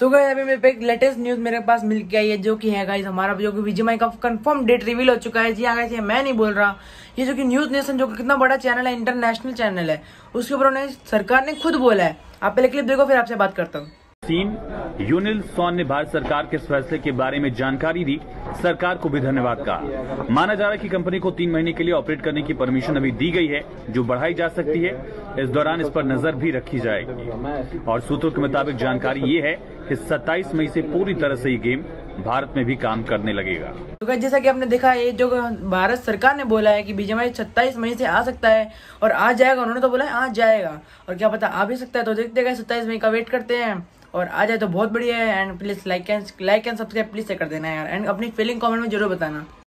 तो गए अभी मेरे पे एक लेटेस्ट न्यूज़ मेरे पास मिल के आई है जो कि है गाइस हमारा जो कि विजय का कंफर्म डेट रिवील हो चुका है। जी हाँ गाइस ये मैं नहीं बोल रहा। ये जो कि न्यूज़ नेशन जो कि कितना बड़ा चैनल है इंटरनेशनल चैनल है, उसके ऊपर उन्हें सरकार ने खुद बोला है। आप पहले क्लिप देखो, फिर आपसे बात करता हूँ। सीन यूनिल सॉन ने भारत सरकार के फैसले के बारे में जानकारी दी। सरकार को भी धन्यवाद कहा। माना जा रहा है कि कंपनी को तीन महीने के लिए ऑपरेट करने की परमिशन अभी दी गई है, जो बढ़ाई जा सकती है। इस दौरान इस पर नज़र भी रखी जाएगी। और सूत्रों के मुताबिक जानकारी ये है कि 27 मई से पूरी तरह से ये गेम भारत में भी काम करने लगेगा। तो जैसा कि आपने देखा, ये जो भारत सरकार ने बोला है कि बीजेमआई सत्ताईस मई से आ सकता है और आ जाएगा, उन्होंने तो बोला है, आ जाएगा। और क्या पता आ भी सकता है तो देखते हैं सत्ताईस मई का वेट करते हैं। और आ जाए तो बहुत बढ़िया है and please like and like and subscribe please से कर देना यार एंड अपनी फीलिंग कमेंट में ज़रूर बताना।